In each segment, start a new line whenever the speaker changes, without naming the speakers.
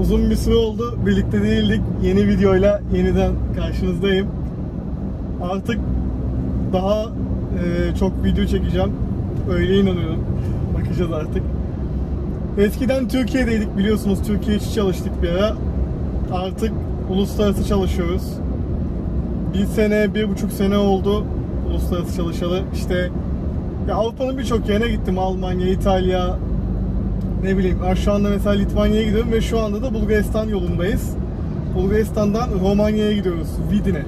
uzun bir süre oldu. Birlikte değildik. Yeni videoyla yeniden karşınızdayım. Artık daha e, çok video çekeceğim. Öyle inanıyorum. Bakacağız artık. Eskiden Türkiye'deydik biliyorsunuz. Türkiye içi çalıştık bir ara. Artık uluslararası çalışıyoruz. Bir sene, bir buçuk sene oldu uluslararası çalışalı. İşte Avrupa'nın birçok yerine gittim. Almanya, İtalya, ne bileyim. Şu anda mesela Litvanya'ya gidiyorum ve şu anda da Bulgaristan yolundayız. Bulgaristan'dan Romanya'ya gidiyoruz. Vidin'e.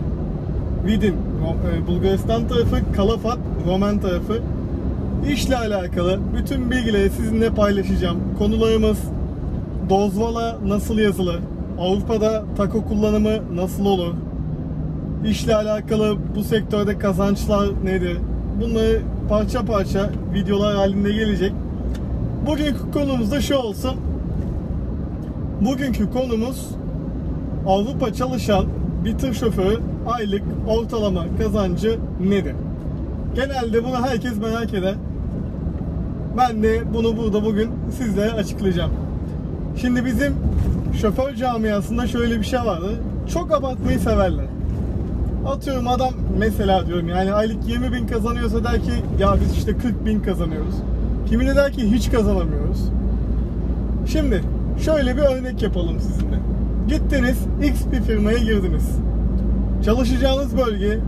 Vidin, e, Bulgaristan tarafı, Kalafat, Roman tarafı. İşle alakalı bütün bilgileri sizinle paylaşacağım. Konularımız dozvala nasıl yazılır? Avrupa'da tako kullanımı nasıl olur? İşle alakalı bu sektörde kazançlar nedir? Bunları parça parça videolar halinde gelecek. Bugünkü konumuz da şu olsun. Bugünkü konumuz Avrupa çalışan bir tır şoförü aylık ortalama kazancı nedir? Genelde bunu herkes merak eder. Ben de bunu burada bugün sizlere açıklayacağım. Şimdi bizim şoför camiasında şöyle bir şey vardı. Çok abartmayı severler. Atıyorum adam mesela diyorum yani aylık 20 bin kazanıyorsa der ki ya biz işte 40 bin kazanıyoruz. Kimine der ki hiç kazanamıyoruz. Şimdi şöyle bir örnek yapalım sizinle. Gittiniz X bir firmaya girdiniz. Çalışacağınız bölge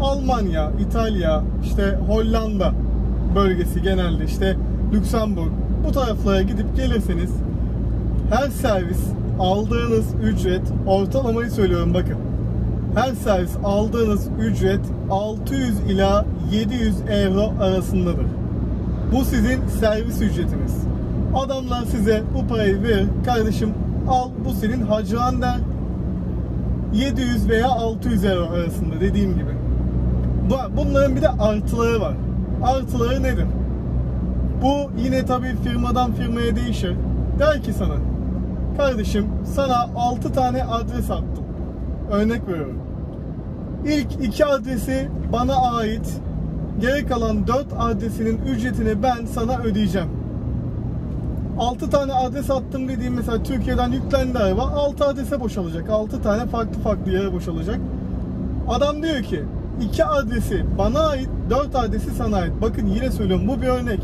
Almanya, İtalya, işte Hollanda bölgesi genelde işte Lüksemburg bu taraflara gidip gelirseniz her servis aldığınız ücret ortalamayı söylüyorum bakın. Her servis aldığınız ücret 600 ila 700 euro arasındadır. Bu sizin servis ücretiniz. Adamlar size bu parayı verir. Kardeşim al bu senin hacıran der. 700 veya 600 euro arasında dediğim gibi. Bu- Bunların bir de artıları var. Artıları nedir? Bu yine tabii firmadan firmaya değişir. Der ki sana, kardeşim sana 6 tane adres attım. Örnek veriyorum. İlk iki adresi bana ait. Geri kalan 4 adresinin ücretini ben sana ödeyeceğim. 6 tane adres attım dediğim mesela Türkiye'den yüklendi araba 6 adrese boşalacak. 6 tane farklı farklı yere boşalacak. Adam diyor ki 2 adresi bana ait 4 adresi sana ait. Bakın yine söylüyorum bu bir örnek.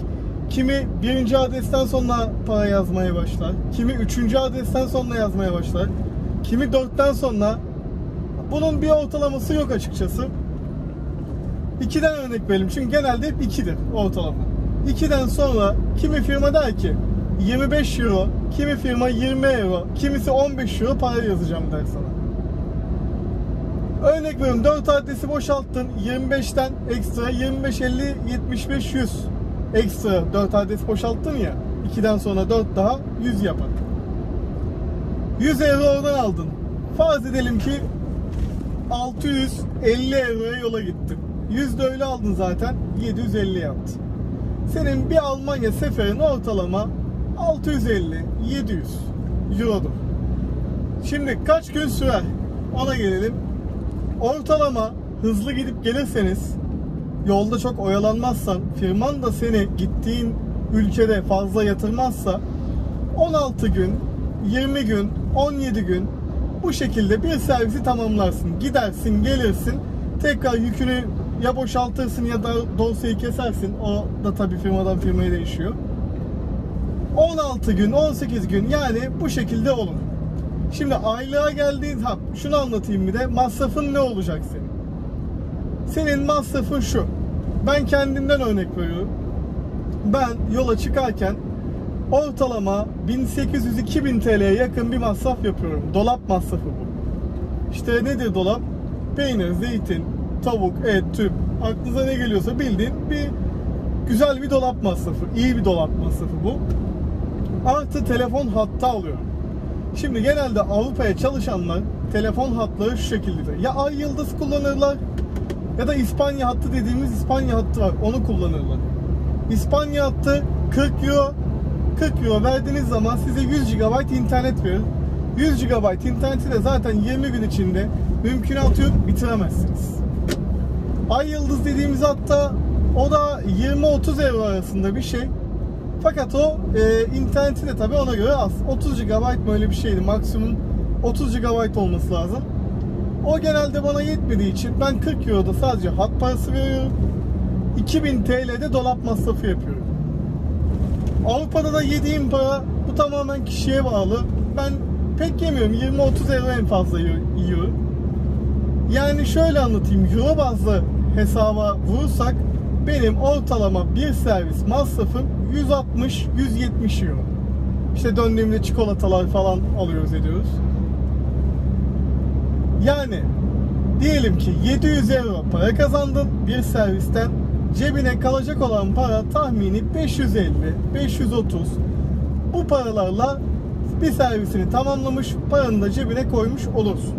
Kimi birinci adresten sonra para yazmaya başlar. Kimi üçüncü adresten sonra yazmaya başlar. Kimi dörtten sonra bunun bir ortalaması yok açıkçası. 2'den örnek verelim. Çünkü genelde hep 2'dir ortalama. 2'den sonra kimi firma der ki 25 euro, kimi firma 20 euro, kimisi 15 euro para yazacağım der sana. Örnek veriyorum 4 adresi boşalttın 25'ten ekstra 25 50 75 100 ekstra 4 adres boşalttın ya 2'den sonra 4 daha 100 yapar. 100 euro oradan aldın. Farz edelim ki 650 euroya yola gittin. 100 de öyle aldın zaten 750 yaptı. Senin bir Almanya seferin ortalama 650 700 eurodur. Şimdi kaç gün sürer? Ona gelelim. Ortalama hızlı gidip gelirseniz yolda çok oyalanmazsan firman da seni gittiğin ülkede fazla yatırmazsa 16 gün, 20 gün, 17 gün bu şekilde bir servisi tamamlarsın. Gidersin, gelirsin, tekrar yükünü ya boşaltırsın ya da dosyayı kesersin. O da tabii firmadan firmaya değişiyor. 16 gün, 18 gün yani bu şekilde olur. Şimdi aylığa geldiğin ha şunu anlatayım bir de masrafın ne olacak senin? Senin masrafın şu. Ben kendimden örnek veriyorum. Ben yola çıkarken ortalama 1800-2000 TL'ye yakın bir masraf yapıyorum. Dolap masrafı bu. İşte nedir dolap? Peynir, zeytin, tavuk, et, tüp. Aklınıza ne geliyorsa bildiğin bir güzel bir dolap masrafı. iyi bir dolap masrafı bu. Artı telefon hattı alıyorum. Şimdi genelde Avrupa'ya çalışanlar telefon hatları şu şekildedir. Ya ay yıldız kullanırlar ya da İspanya hattı dediğimiz İspanya hattı var. Onu kullanırlar. İspanya hattı 40 euro 40 euro verdiğiniz zaman size 100 GB internet verir. 100 GB interneti de zaten 20 gün içinde mümkünatı yok bitiremezsiniz. Ay yıldız dediğimiz hatta o da 20-30 euro arasında bir şey. Fakat o e, interneti de tabii ona göre az. 30 GB mı öyle bir şeydi. Maksimum 30 GB olması lazım. O genelde bana yetmediği için ben 40 Euro'da sadece hat parası veriyorum. 2000 TL'de dolap masrafı yapıyorum. Avrupa'da da yediğim para bu tamamen kişiye bağlı. Ben pek yemiyorum. 20-30 euro en fazla yiyorum. Yani şöyle anlatayım. Euro bazlı hesaba vurursak benim ortalama bir servis masrafım 160-170 euro. İşte döndüğümde çikolatalar falan alıyoruz ediyoruz. Yani diyelim ki 700 euro para kazandın bir servisten cebine kalacak olan para tahmini 550, 530. Bu paralarla bir servisini tamamlamış, paranı da cebine koymuş olursun.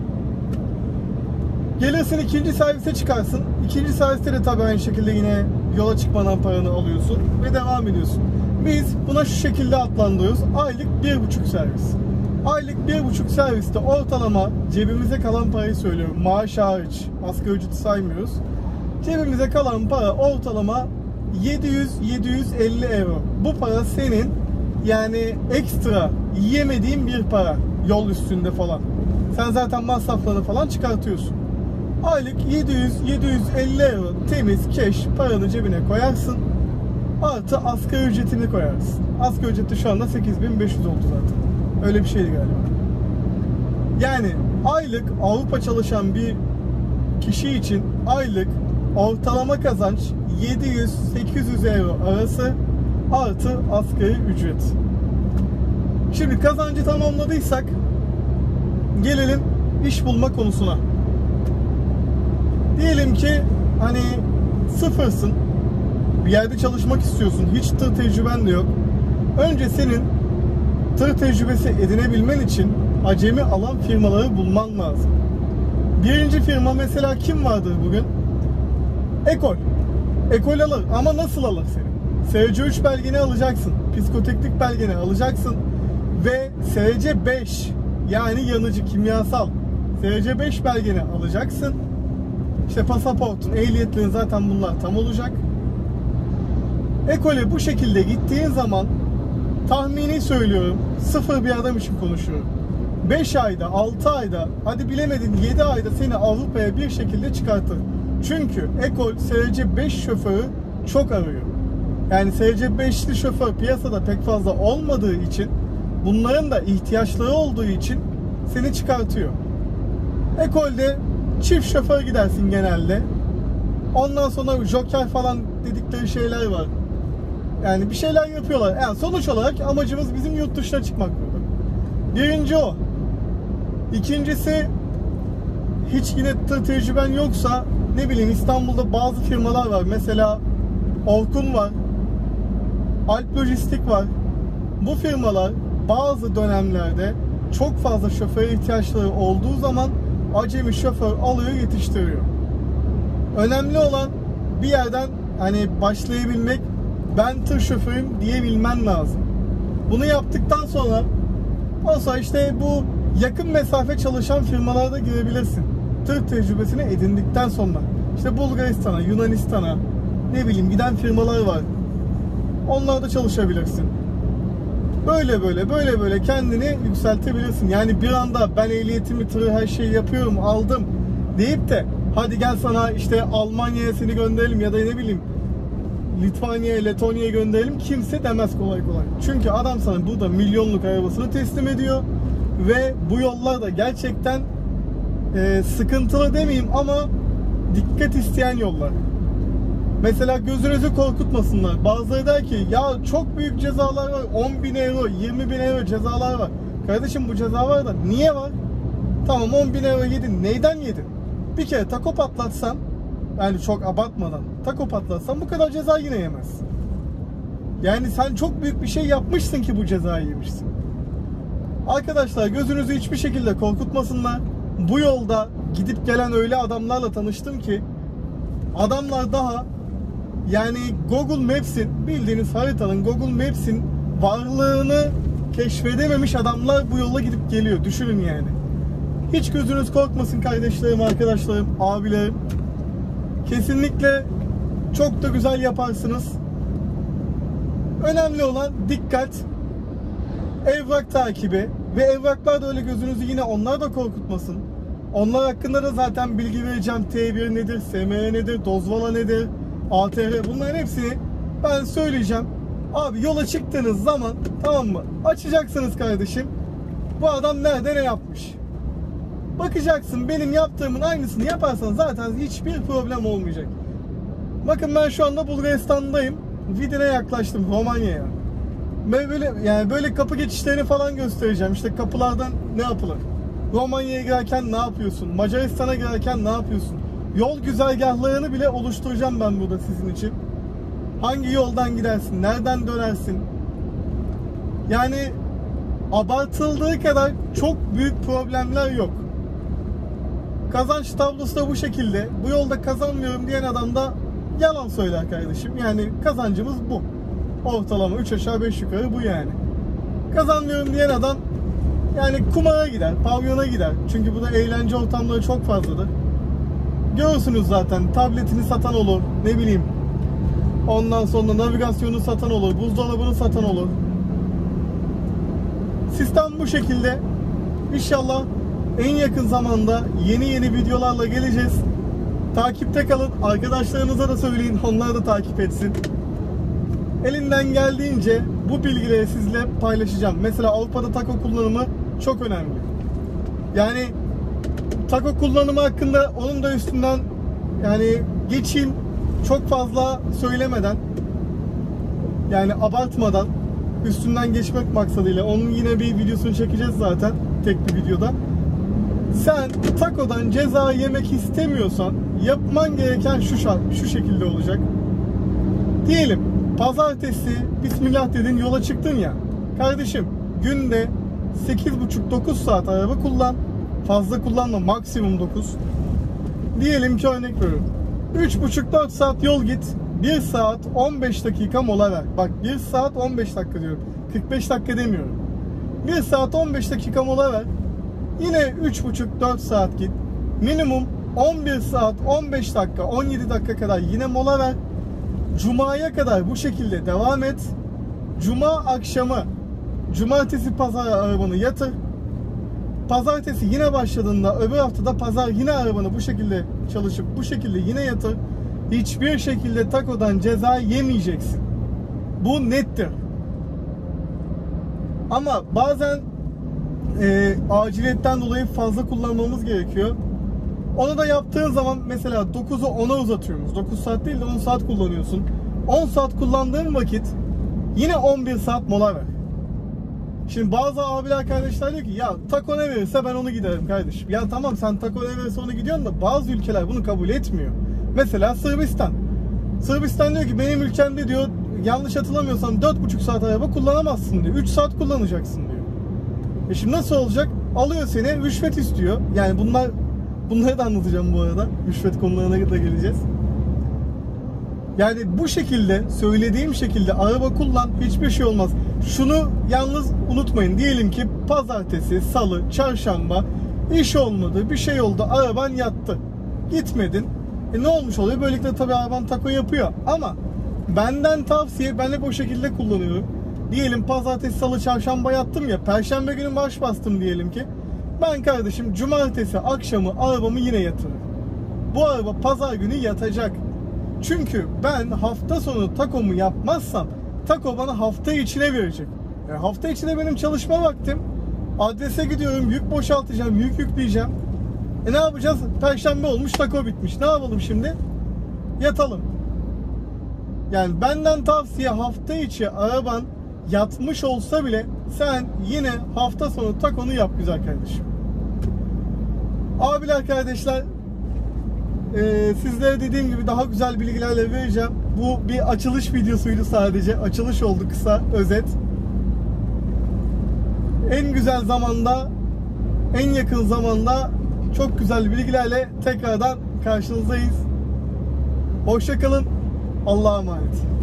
Gelirsin ikinci servise çıkarsın. İkinci serviste de tabii aynı şekilde yine yola çıkmadan paranı alıyorsun ve devam ediyorsun. Biz buna şu şekilde adlandırıyoruz. Aylık bir buçuk servis. Aylık bir buçuk serviste ortalama cebimize kalan parayı söylüyorum. Maaş hariç. Asgari ücreti saymıyoruz. Cebimize kalan para ortalama 700-750 euro. Bu para senin yani ekstra yiyemediğin bir para. Yol üstünde falan. Sen zaten masraflarını falan çıkartıyorsun. Aylık 700-750 euro temiz cash paranı cebine koyarsın. Artı asgari ücretini koyarsın. Asgari ücreti şu anda 8500 oldu zaten. Öyle bir şeydi galiba. Yani aylık Avrupa çalışan bir kişi için aylık ortalama kazanç 700-800 euro arası artı asgari ücret. Şimdi kazancı tamamladıysak gelelim iş bulma konusuna. Diyelim ki hani sıfırsın bir yerde çalışmak istiyorsun hiç tır tecrüben de yok. Önce senin tır tecrübesi edinebilmen için acemi alan firmaları bulman lazım. Birinci firma mesela kim vardır bugün? Ekol. Ekol alır ama nasıl alır seni? SC3 belgeni alacaksın. Psikoteknik belgeni alacaksın. Ve SC5 yani yanıcı kimyasal SC5 belgeni alacaksın. İşte pasaportun, ehliyetlerin zaten bunlar tam olacak. Ekole bu şekilde gittiğin zaman tahmini söylüyorum. Sıfır bir adam için konuşuyorum. 5 ayda, 6 ayda, hadi bilemedin 7 ayda seni Avrupa'ya bir şekilde çıkartır. Çünkü Ekol SC 5 şoförü çok arıyor. Yani SC 5'li şoför piyasada pek fazla olmadığı için bunların da ihtiyaçları olduğu için seni çıkartıyor. Ekolde çift şoför gidersin genelde. Ondan sonra joker falan dedikleri şeyler var. Yani bir şeyler yapıyorlar. Yani sonuç olarak amacımız bizim yurt dışına çıkmak burada. Birinci o. İkincisi hiç yine tır tecrüben yoksa ne bileyim İstanbul'da bazı firmalar var. Mesela Orkun var. Alp Lojistik var. Bu firmalar bazı dönemlerde çok fazla şoför ihtiyaçları olduğu zaman acemi şoför alıyor yetiştiriyor. Önemli olan bir yerden hani başlayabilmek ben tır şoförüyüm diyebilmen lazım. Bunu yaptıktan sonra olsa işte bu yakın mesafe çalışan firmalarda girebilirsin. Tır tecrübesini edindikten sonra. İşte Bulgaristan'a, Yunanistan'a ne bileyim giden firmalar var. Onlarda çalışabilirsin. Böyle böyle böyle böyle kendini yükseltebilirsin. Yani bir anda ben ehliyetimi, tırı her şeyi yapıyorum, aldım deyip de hadi gel sana işte Almanya'ya seni gönderelim ya da ne bileyim Litvanya'ya, Letonya'ya gönderelim kimse demez kolay kolay. Çünkü adam sana burada milyonluk arabasını teslim ediyor ve bu yollar da gerçekten e, sıkıntılı demeyeyim ama dikkat isteyen yollar. Mesela gözünüzü korkutmasınlar. Bazıları der ki ya çok büyük cezalar var. 10 bin euro, 20 bin euro cezalar var. Kardeşim bu ceza var da niye var? Tamam 10 bin euro yedin. Neyden yedin? Bir kere tako patlatsan yani çok abartmadan tako patlatsan bu kadar ceza yine yemezsin. Yani sen çok büyük bir şey yapmışsın ki bu cezayı yemişsin. Arkadaşlar gözünüzü hiçbir şekilde korkutmasınlar. Bu yolda gidip gelen öyle adamlarla tanıştım ki adamlar daha yani Google Maps'in bildiğiniz haritanın Google Maps'in varlığını keşfedememiş adamlar bu yola gidip geliyor. Düşünün yani. Hiç gözünüz korkmasın kardeşlerim, arkadaşlarım, abilerim. Kesinlikle çok da güzel yaparsınız. Önemli olan dikkat, evrak takibi ve evraklar da öyle gözünüzü yine onlar da korkutmasın. Onlar hakkında da zaten bilgi vereceğim. T1 nedir, SME nedir, dozvala nedir, ATR bunların hepsini ben söyleyeceğim. Abi yola çıktığınız zaman tamam mı? Açacaksınız kardeşim. Bu adam nerede ne yapmış? Bakacaksın benim yaptığımın aynısını yaparsan zaten hiçbir problem olmayacak. Bakın ben şu anda Bulgaristan'dayım. Vidin'e yaklaştım Romanya'ya. Ve böyle yani böyle kapı geçişlerini falan göstereceğim. İşte kapılardan ne yapılır? Romanya'ya girerken ne yapıyorsun? Macaristan'a girerken ne yapıyorsun? Yol güzergahlarını bile oluşturacağım ben burada sizin için. Hangi yoldan gidersin? Nereden dönersin? Yani abartıldığı kadar çok büyük problemler yok. Kazanç tablosu da bu şekilde. Bu yolda kazanmıyorum diyen adam da yalan söyler kardeşim. Yani kazancımız bu. Ortalama 3 aşağı 5 yukarı bu yani. Kazanmıyorum diyen adam yani kumara gider, pavyona gider. Çünkü bu da eğlence ortamları çok fazladır. Görürsünüz zaten tabletini satan olur, ne bileyim. Ondan sonra navigasyonu satan olur, buzdolabını satan olur. Sistem bu şekilde. İnşallah en yakın zamanda yeni yeni videolarla geleceğiz. Takipte kalın. Arkadaşlarınıza da söyleyin. Onlar da takip etsin. Elinden geldiğince bu bilgileri sizle paylaşacağım. Mesela Avrupa'da taco kullanımı çok önemli. Yani taco kullanımı hakkında onun da üstünden yani geçeyim çok fazla söylemeden yani abartmadan üstünden geçmek maksadıyla onun yine bir videosunu çekeceğiz zaten tek bir videoda. Sen takodan ceza yemek istemiyorsan yapman gereken şu şart, şu şekilde olacak. Diyelim pazartesi bismillah dedin yola çıktın ya. Kardeşim günde 8,5-9 saat araba kullan. Fazla kullanma maksimum 9. Diyelim ki örnek veriyorum. 3,5-4 saat yol git. 1 saat 15 dakika mola ver. Bak 1 saat 15 dakika diyorum. 45 dakika demiyorum. 1 saat 15 dakika mola ver. Yine 3,5-4 saat git. Minimum 11 saat 15 dakika 17 dakika kadar yine mola ver. Cuma'ya kadar bu şekilde devam et. Cuma akşamı Cumartesi pazar arabanı yatır. Pazartesi yine başladığında öbür haftada pazar yine arabanı bu şekilde çalışıp bu şekilde yine yatır. Hiçbir şekilde takodan ceza yemeyeceksin. Bu nettir. Ama bazen e, aciliyetten dolayı fazla kullanmamız gerekiyor. Onu da yaptığın zaman mesela 9'u 10'a uzatıyoruz. 9 saat değil de 10 saat kullanıyorsun. 10 saat kullandığın vakit yine 11 saat mola ver. Şimdi bazı abiler kardeşler diyor ki ya taco ne verirse ben onu giderim kardeşim. Ya tamam sen taco ne verirse onu gidiyorsun da bazı ülkeler bunu kabul etmiyor. Mesela Sırbistan. Sırbistan diyor ki benim ülkemde diyor yanlış hatırlamıyorsam 4,5 saat araba kullanamazsın diyor. 3 saat kullanacaksın diyor. E şimdi nasıl olacak? Alıyor seni rüşvet istiyor. Yani bunlar bunları da anlatacağım bu arada. Rüşvet konularına da geleceğiz. Yani bu şekilde söylediğim şekilde araba kullan hiçbir şey olmaz. Şunu yalnız unutmayın. Diyelim ki pazartesi, salı, çarşamba iş olmadı, bir şey oldu, araban yattı. Gitmedin. E ne olmuş oluyor? Böylelikle tabii araban tako yapıyor. Ama benden tavsiye ben hep o şekilde kullanıyorum. Diyelim pazartesi, salı, çarşamba yattım ya. Perşembe günü marş bastım diyelim ki. Ben kardeşim cumartesi akşamı arabamı yine yatırırım. Bu araba pazar günü yatacak. Çünkü ben hafta sonu takomu yapmazsam tako bana hafta içine verecek. Yani hafta içinde benim çalışma vaktim. Adrese gidiyorum, yük boşaltacağım, yük yükleyeceğim. E ne yapacağız? Perşembe olmuş, tako bitmiş. Ne yapalım şimdi? Yatalım. Yani benden tavsiye hafta içi araban yatmış olsa bile sen yine hafta sonu takonu yap güzel kardeşim. Abiler kardeşler e, sizlere dediğim gibi daha güzel bilgilerle vereceğim. Bu bir açılış videosuydu sadece. Açılış oldu kısa, özet. En güzel zamanda, en yakın zamanda çok güzel bilgilerle tekrardan karşınızdayız. Hoşçakalın. Allah'a emanet.